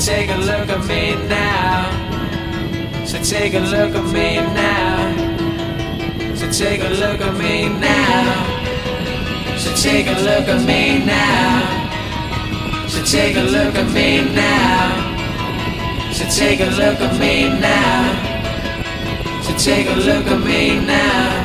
take a look at me now. So take a look at me now. So take a look at me now. So take a look at me now. So take a look at me now. So take a look at me now. So take a look at me now.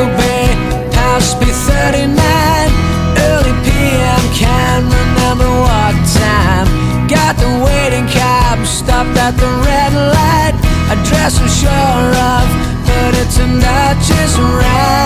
your bed Past be 39 Early PM Can't remember what time. Got the waiting cab Stopped at the red light. I dress I'm sure of But it's not just right